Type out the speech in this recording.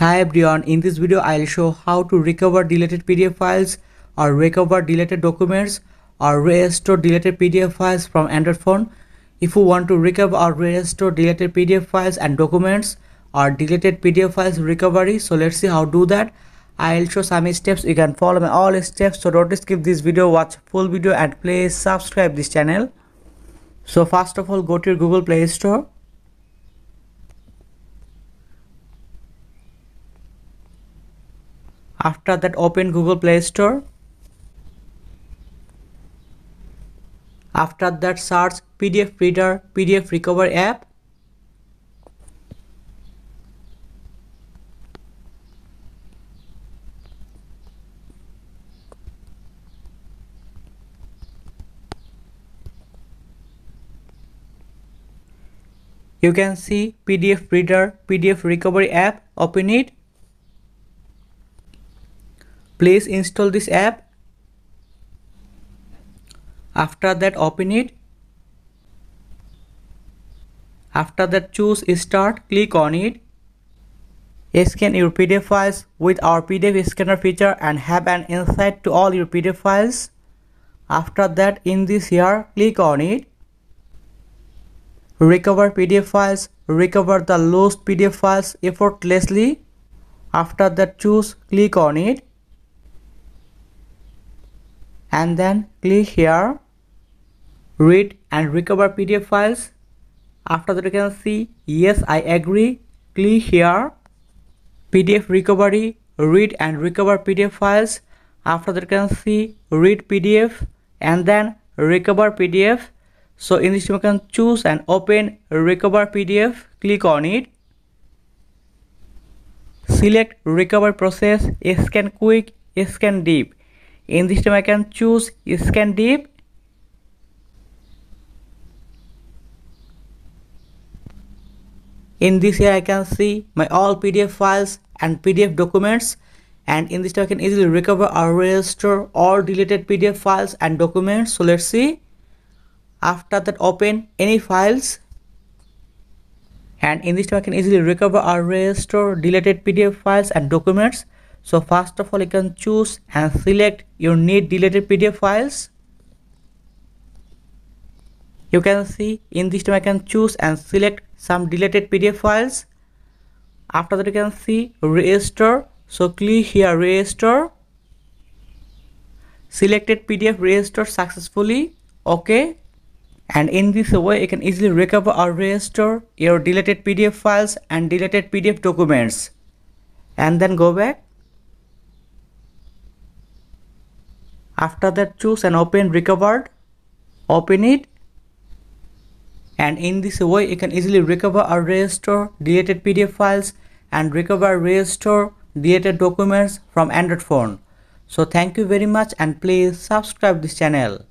Hi everyone, in this video I'll show how to recover deleted PDF files or recover deleted documents or restore deleted PDF files from Android phone. If you want to recover or restore deleted PDF files and documents or deleted PDF files recovery, so let's see how to do that. I'll show some steps, you can follow my all steps, so don't skip this video, watch full video and please subscribe this channel. So first of all, go to your Google Play Store after that open google play store. After that search pdf reader pdf recover app. You can see pdf reader pdf recovery app. Open it please install this app. After that open it. After that choose start. Click on it. Scan your pdf files with our pdf scanner feature and have an insight to all your pdf files. After that in this here click on it. Recover pdf files. Recover the lost pdf files effortlessly. After that choose click on it and then click here read and recover pdf files. After that you can see yes i agree. Click here pdf recovery read and recover pdf files. After that you can see read pdf and then recover pdf so in this you can choose and open recover pdf click on it. Select recover process scan quick scan deep in this time I can choose scan deep in this here I can see my all PDF files and PDF documents. And in this time I can easily recover or restore all deleted PDF files and documents. So let's see. After that open any files. And in this time I can easily recover or restore deleted PDF files and documents so first of all you can choose and select your need deleted pdf files. You can see in this time i can choose and select some deleted pdf files. After that you can see restore so click here restore selected pdf restore successfully. Okay and in this way you can easily recover or restore your deleted pdf files and deleted pdf documents. And then go back after that choose and open recovered open it and in this way you can easily recover or restore deleted pdf files and recover restore deleted documents from android phone. So thank you very much and please subscribe this channel